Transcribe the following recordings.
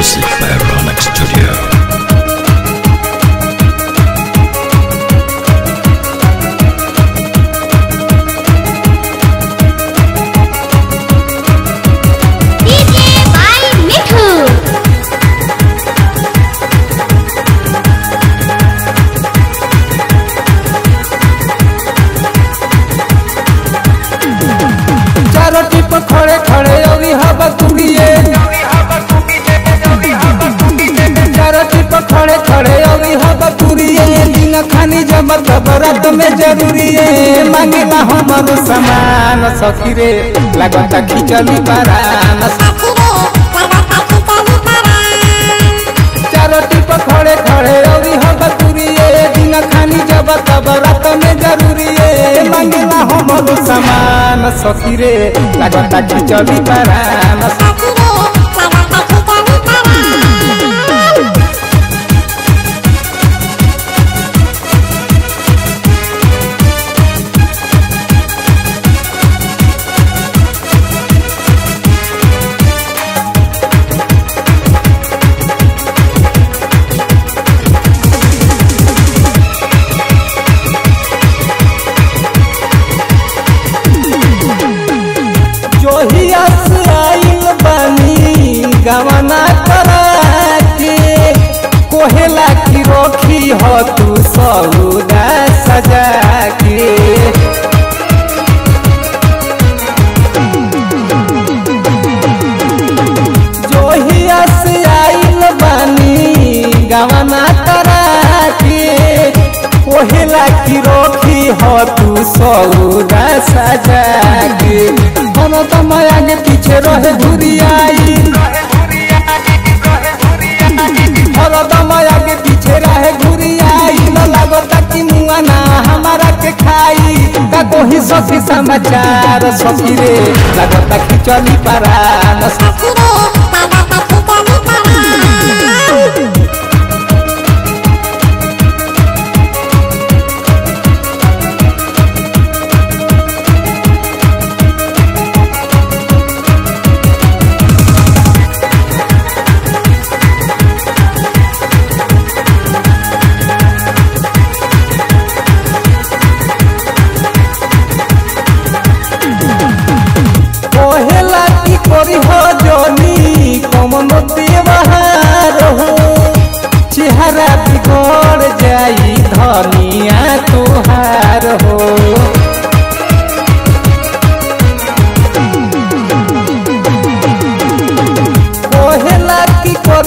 Music by Ronix Studio. में ज़रूरी है। मांगेला हमर सामान। सखी रे लगता खिचली परान चारो टिप खड़े खड़े औरी हो। बतुरी दिन खानी जब तब रात में ज़रूरी है। मांगेला हमर सामान। सखी रे लगता खिचली परान जोहिया बानी करा के कोहेला की रोखी हो तू सौदा सजा हम तो माया के पीछे रहे घुरियाई हरदम माया के पीछे रहे न ना समाचार सखी लगता कि चली परान। कोहेला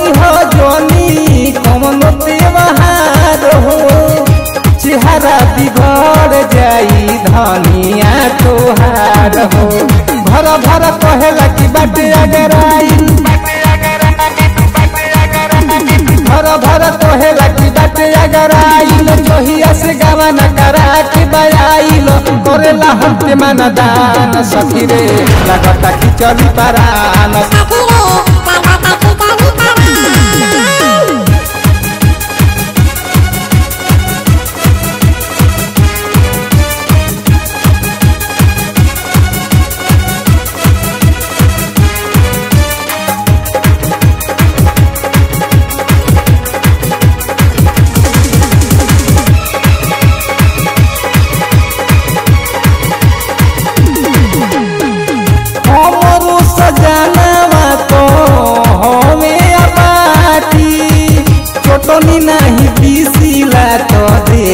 की जोनी कमन देवहार हो, चेहरा बिगड़ जाई धनिया तुहार हो। भर भर कहेला कि बाटे अगर भर भर कहेला कि बाटे अगर जोहिया से गवन करा के बयाइल करेला हमके मन दान सखी रे लगता कि चली परान।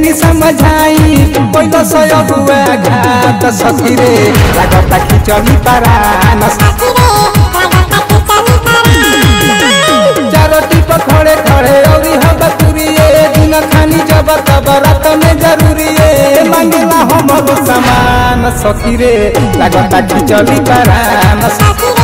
देनी समझाई पहिलो सय बुआ घाट सखी रे लगता कि चली परान चारो टिप खड़े खड़े औरी हो बतुरी दिन खानी जब तब रात में ज़रूरी है। मांगेला हम सामान सखी रे लगता कि चली परान Sakura